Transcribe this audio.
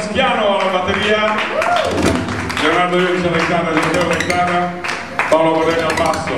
Sergio alla batteria, Leonardo Iuccia alla chitarra, Giorgio alla chitarra, Paolo Borrelli al basso.